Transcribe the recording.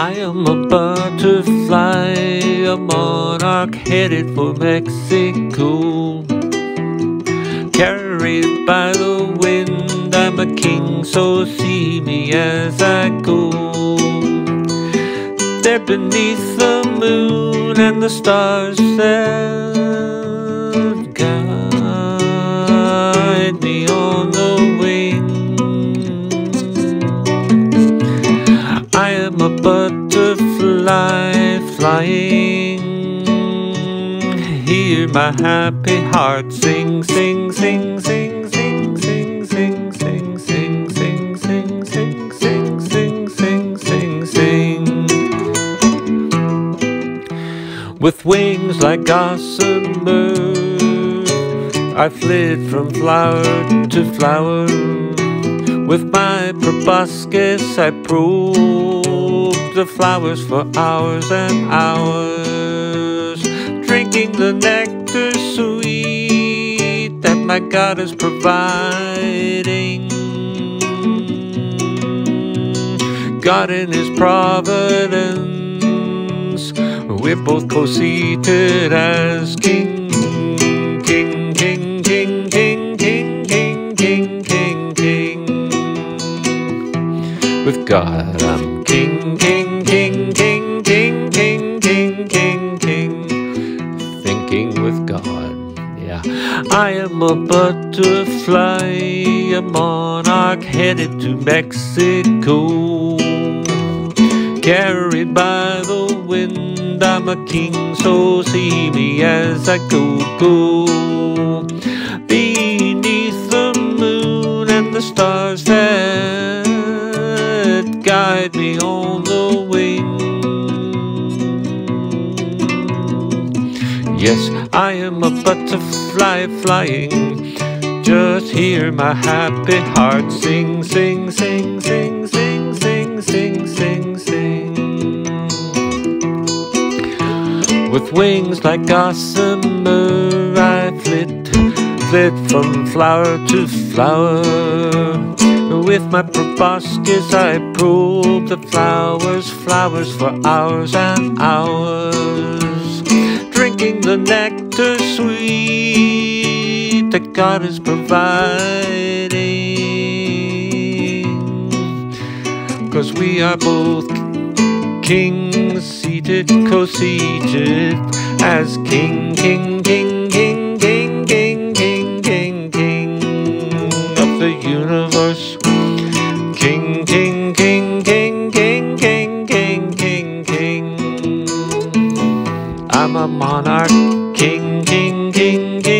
I am a butterfly, a monarch headed for Mexico. Carried by the wind, I'm a king, so see me as I go. There beneath the moon and the stars there I am a butterfly flying. Hear my happy heart sing, sing, sing, sing, sing, sing, sing, sing, sing, sing, sing, sing, sing, sing, sing, sing, sing. With wings like gossamer, I flit from flower to flower. With my proboscis, I probe the flowers for hours and hours, drinking the nectar sweet that my God is providing. God in His providence, we're both co-seated as King, King, King, King, King, King, King, King, King, King. With God, I am a butterfly, a monarch headed to Mexico. Carried by the wind, I'm a king, so see me as I go, go. Beneath the moon and the stars that guide me on Yes, I am a butterfly flying. Just hear my happy heart sing, sing, sing, sing, sing, sing, sing, sing, sing. With wings like gossamer, I flit, flit from flower to flower. With my proboscis, I probe the flowers, flowers for hours and hours. The nectar sweet that God is providing. Cause we are both kings seated, co-seated as king, king, king, I'm a monarch, king, king, king, king.